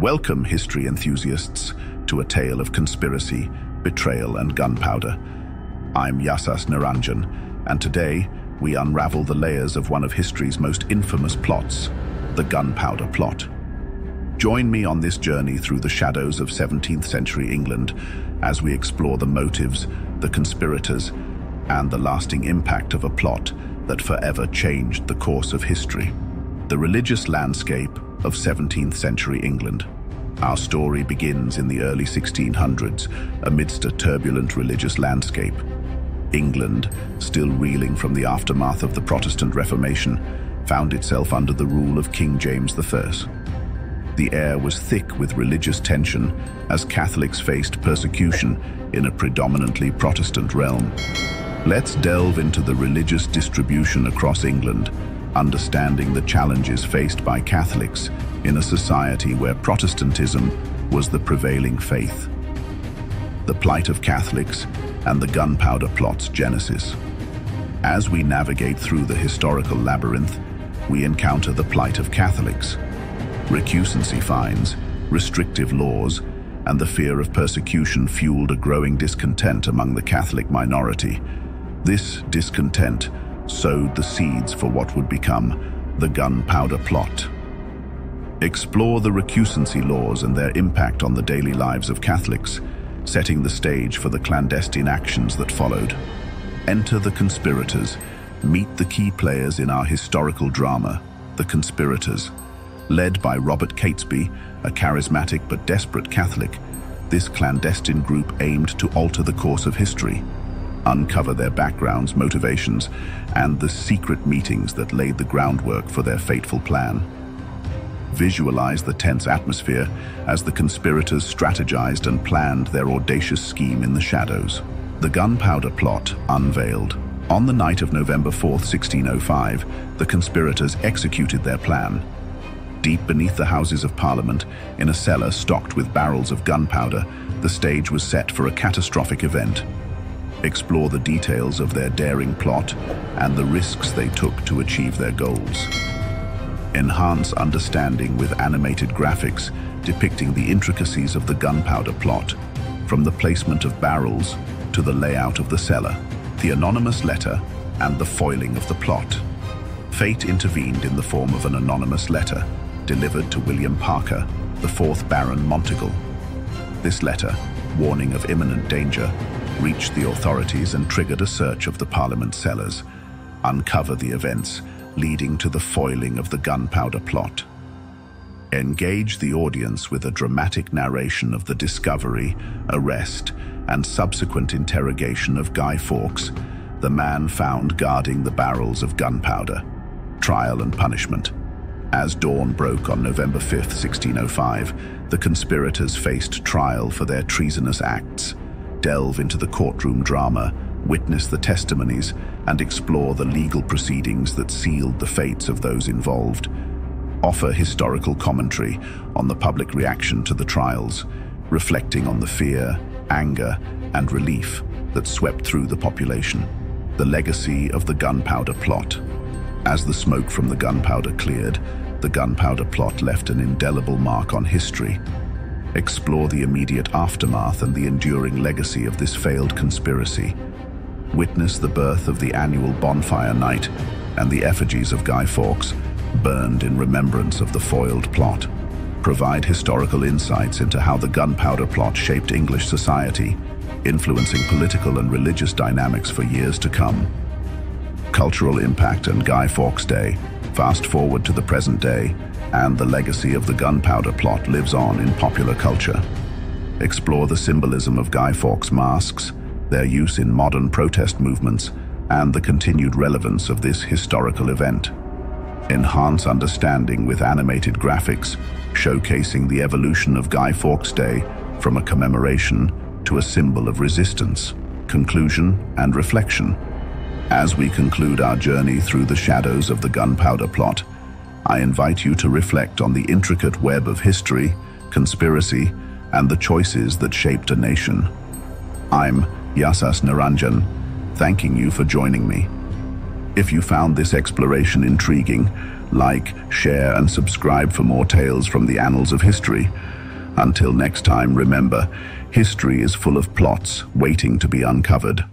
Welcome, history enthusiasts, to a tale of conspiracy, betrayal and gunpowder. I'm Yasas Naranjan, and today we unravel the layers of one of history's most infamous plots, the gunpowder plot. Join me on this journey through the shadows of 17th century England as we explore the motives, the conspirators, and the lasting impact of a plot that forever changed the course of history. The religious landscape of 17th century England. Our story begins in the early 1600s amidst a turbulent religious landscape. England, still reeling from the aftermath of the Protestant Reformation, found itself under the rule of King James I. The air was thick with religious tension as Catholics faced persecution in a predominantly Protestant realm. Let's delve into the religious distribution across England, understanding the challenges faced by Catholics in a society where Protestantism was the prevailing faith. The plight of Catholics and the gunpowder plot's genesis. As we navigate through the historical labyrinth, we encounter the plight of Catholics, recusancy fines, restrictive laws, and the fear of persecution fueled a growing discontent among the Catholic minority. This discontent sowed the seeds for what would become the gunpowder plot. Explore the recusancy laws and their impact on the daily lives of Catholics, setting the stage for the clandestine actions that followed. Enter the conspirators, meet the key players in our historical drama, the conspirators. Led by Robert Catesby, a charismatic but desperate Catholic, this clandestine group aimed to alter the course of history, uncover their backgrounds, motivations, and the secret meetings that laid the groundwork for their fateful plan. Visualize the tense atmosphere as the conspirators strategized and planned their audacious scheme in the shadows. The gunpowder plot unveiled. On the night of November 4, 1605, the conspirators executed their plan. Deep beneath the Houses of Parliament, in a cellar stocked with barrels of gunpowder, the stage was set for a catastrophic event explore the details of their daring plot and the risks they took to achieve their goals. Enhance understanding with animated graphics depicting the intricacies of the gunpowder plot, from the placement of barrels to the layout of the cellar, the anonymous letter, and the foiling of the plot. Fate intervened in the form of an anonymous letter delivered to William Parker, the fourth Baron Monteagle. This letter, warning of imminent danger, reached the authorities and triggered a search of the Parliament cellars, uncover the events leading to the foiling of the gunpowder plot. Engage the audience with a dramatic narration of the discovery, arrest, and subsequent interrogation of Guy Fawkes, the man found guarding the barrels of gunpowder. Trial and punishment. As dawn broke on November 5, 1605, the conspirators faced trial for their treasonous acts delve into the courtroom drama, witness the testimonies, and explore the legal proceedings that sealed the fates of those involved. Offer historical commentary on the public reaction to the trials, reflecting on the fear, anger, and relief that swept through the population. The legacy of the gunpowder plot. As the smoke from the gunpowder cleared, the gunpowder plot left an indelible mark on history, explore the immediate aftermath and the enduring legacy of this failed conspiracy, witness the birth of the annual bonfire night and the effigies of Guy Fawkes burned in remembrance of the foiled plot, provide historical insights into how the gunpowder plot shaped English society, influencing political and religious dynamics for years to come. Cultural impact and Guy Fawkes Day, fast forward to the present day, and the legacy of the gunpowder plot lives on in popular culture. Explore the symbolism of Guy Fawkes masks, their use in modern protest movements, and the continued relevance of this historical event. Enhance understanding with animated graphics, showcasing the evolution of Guy Fawkes Day from a commemoration to a symbol of resistance, conclusion, and reflection. As we conclude our journey through the shadows of the gunpowder plot, I invite you to reflect on the intricate web of history, conspiracy, and the choices that shaped a nation. I'm Yasas Naranjan, thanking you for joining me. If you found this exploration intriguing, Like, share and subscribe for more tales from the annals of history. Until next time, remember, history is full of plots waiting to be uncovered.